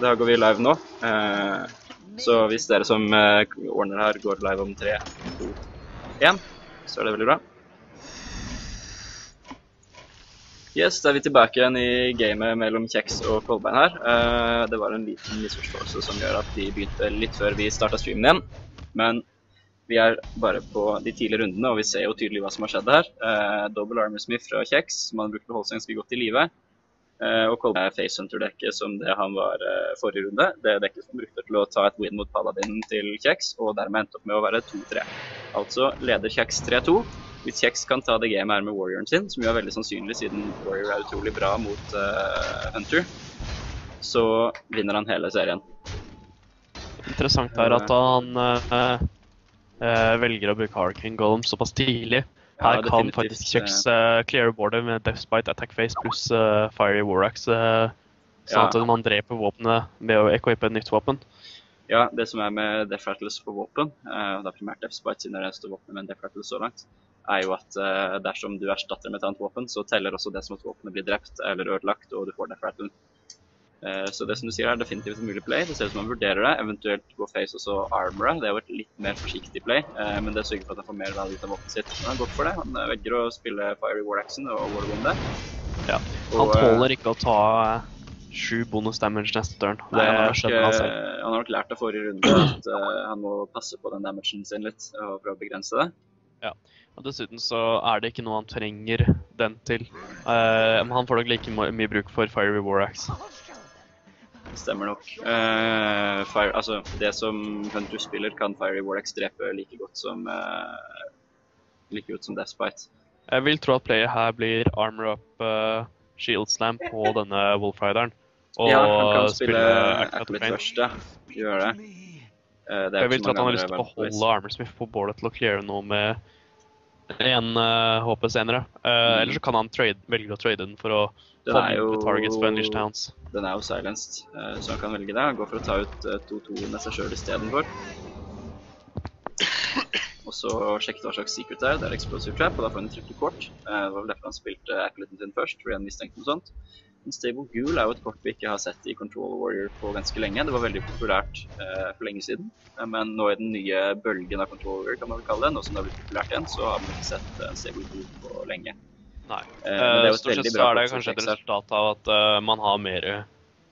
da går vi live nå. Eh, så hvis dere som eh, ordner her, går live om tre, to, én, så er det veldig bra. Yes, da er vi tilbake igjen i gamet mellom Kjeks og Kolbein her. Eh, det var en liten misforståelse som gjør at de begynte litt før vi starta streamen igjen. Men vi er bare på de tidlige rundene, og vi ser jo tydelig hva som har skjedd her. Double Armorsmith fra Kjeks, som han brukte å holde seg ganske godt i live. Eh, og er Facehunter-dekket som det han var eh, forrige runde. Det dekket som brukte til å ta et win mot Paladinen til Kjeks, og dermed endte opp med å være 2-3. Altså leder Kjeks 3-2. Hvis Kjeks kan ta det gamet her med warrioren sin, som jo er veldig sannsynlig siden warrior er utrolig bra mot uh, Hunter, så vinner han hele serien. Interessant er at han uh, velger å bruke Arcane Golem såpass tidlig. Her Ja, kan faktisk Kjøks uh, cleare boardet med Deathspite, Attack Face pluss uh, Fiery Warax, uh, sånn Ja. at man dreper våpenet med å equipe et nytt våpen. Ja, det som er med Death Rattles på våpen, eh, og det er primært Death Spite siden det er eneste våpenet med en Death Rattles så langt, er jo at eh, dersom du erstatter med et annet våpen, så teller også det som at våpenet blir drept eller ødelagt, og du får Death Rattle. Eh, så det som du sier er definitivt en mulig play. Det ser ut som han vurderer det. Eventuelt gå face og så armora. Det er jo et litt mer forsiktig play, eh, men det sørger for at han får mer value ut av våpenet sitt. Men han er godt for det. Han eh, velger å spille Fiery War Action og Warwind der. Ja. Han tåler ikke å ta sju bonus damage neste turn. Nei, han, har nok, han han har nok lært av forrige runde at han må passe på den damagen sin litt og for å begrense det. Ja. Og dessuten så er det ikke noe han trenger den til. Men han får nok like mye bruk for Fiery Warax. Stemmer nok. Eh, fire, altså, det som Hunter spiller, kan Fiery Warlex drepe like godt som uh, like godt som Deathbite. Jeg vil tro at playet her blir armor up uh, shield slam på denne Wolfrideren. Og ja, han kan spille Acolyte først, ja. Gjør det. Uh, det Jeg vil tro at han har lyst til å beholde Armorsmith på bålet til å cleare noe med en uh, HP senere. Uh, Mm. Eller så kan han trade, velge å trade den for å Den få jo- targets på English Towns. Den er jo silenced, uh, så han kan velge det. Han går for å ta ut eh, 2-2 med seg sjøl istedenfor. Og så sjekket hva slags secret det er. Det er explosive trap, og da får han en triple kort. Eh, Det var vel derfor han spilte Acolyten sin først, fordi han mistenkte noe sånt. Stable Ghoul er jo et kort vi ikke har sett i Control Warrior på ganske lenge. Det var veldig populært eh, for lenge siden, men nå i den nye bølgen av Control Warrior, kan man vel kalle det, nå som det har blitt populært igjen, så har man ikke sett eh, Stable Ghoul på lenge. Nei. Eh, et Stort sett så er det kanskje et resultat av at uh, man har mer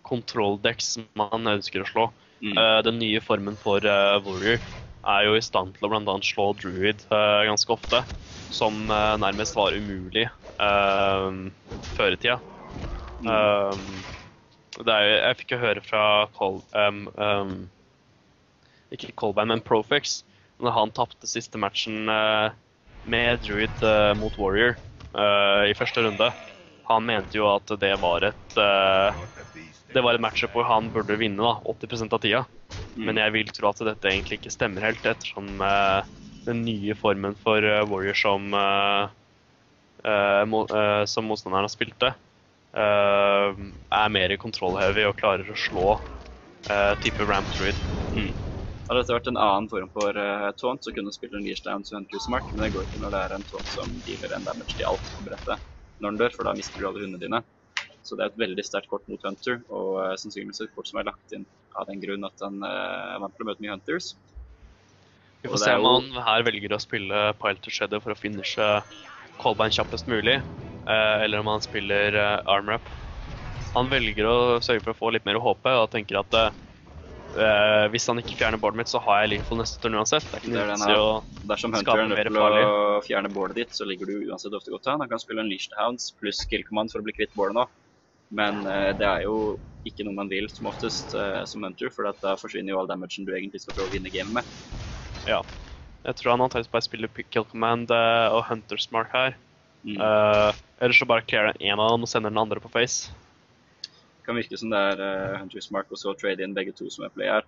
kontrolldekks man ønsker å slå. Mm. Uh, den nye formen for uh, Warrior er jo i stand til å annet slå Druid ganske ofte, som nærmest var umulig uh, før i tida. Um, det er, jeg fikk jo høre fra Col... Um, um, ikke Colbein, men Profix, når han tapte siste matchen uh, med Druid uh, mot Warrior uh, i første runde. Han mente jo at det var et eh, Det var et matchup hvor han burde vinne da, 80 av tida. Mm. Men jeg vil tro at dette egentlig ikke stemmer helt, ettersom eh, den nye formen for eh, Warrior som, som motstanderen har spilt det, er mer kontrollheavy og klarer å slå eh, type ramp druid. Mm. Hadde dette vært en annen form for uh, taunt, så kunne du spilt en Leash Down to Hunter's men det går ikke når det er en taunt som dealer en damage til alt på brettet når den dør, for da mister du alle hundene dine. Så det er et veldig sterkt kort mot Hunter, og uh, sannsynligvis et kort som er lagt inn av den grunn at han uh, er vant til å møte mye Hunters. Vi får se om han her velger å spille Pile to Shadow for å finishe Colbein kjappest mulig, eh, eller om han spiller armwrap. Han velger å sørge for å få litt mer HP og tenker at eh, eh, hvis han ikke fjerner boardet mitt, så har jeg lethal neste turn uansett. Det er ikke i her. å Dersom Hunteren løper er til å fjerne boardet ditt, så ligger du uansett ofte godt an. Han kan spille en Leashed Hounds pluss Kill Command for å bli kvitt boardet nå. Men eh, det er jo ikke noe man vil som oftest eh, som Hunter, for da forsvinner jo all damagen du egentlig skal prøve å vinne gamet med. Ja. Jeg tror han antakeligvis bare spiller Kill Command eh, og Hunter's Mark her. Mm. Uh, Eller så bare clearer han én av dem og sender den andre på face. kan virke som det er uh, Hunter's Mark og så trade in begge to som er play her.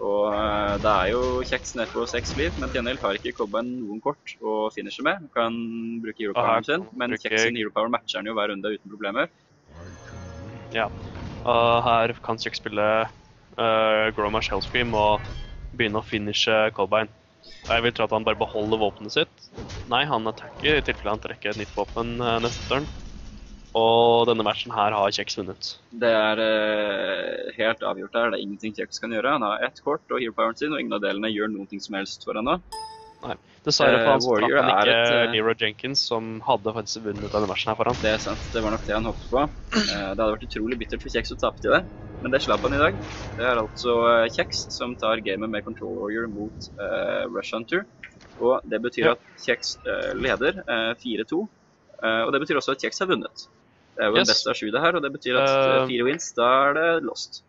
Og uh, det er jo kjeks ned på seks liv, men til gjengjeld har ikke Cobban noen kort å finishe med. Han kan bruke hero-poweren sin, men bruker... kjeks sin hero power matcher han jo hver runde uten problemer. Ja. Og her kan Kjeks spille uh, Groma Shellscream og begynne å finishe Colbein. Jeg vil tro at han bare beholder våpenet sitt. Nei, han attacker i tilfelle han trekker et nytt våpen eh, neste turn. Og denne matchen her har Kjeks vunnet. Det er eh, helt avgjort der. Det er ingenting Kjeks kan gjøre. Han har ett kort og hero poweren sin, og ingen av delene gjør noe som helst for henne. Nei. Dessverre Eh, for han traff han er ikke et, eh, Leroy Jenkins, som hadde faktisk vunnet denne matchen her for han. Det er sant. Det var nok det han håpet på. Eh, Det hadde vært utrolig bittert for Kjeks å tape til det, men det slapp han i dag. Det er altså eh, Kjeks som tar gamet med Control Warrior mot uh, Rush Hunter. Og det betyr at Kjeks uh, leder uh, 4-2. eh, og det betyr også at Kjeks har vunnet. Det er jo Yes. en best av sju det her, og det betyr at fire wins, da er det lost.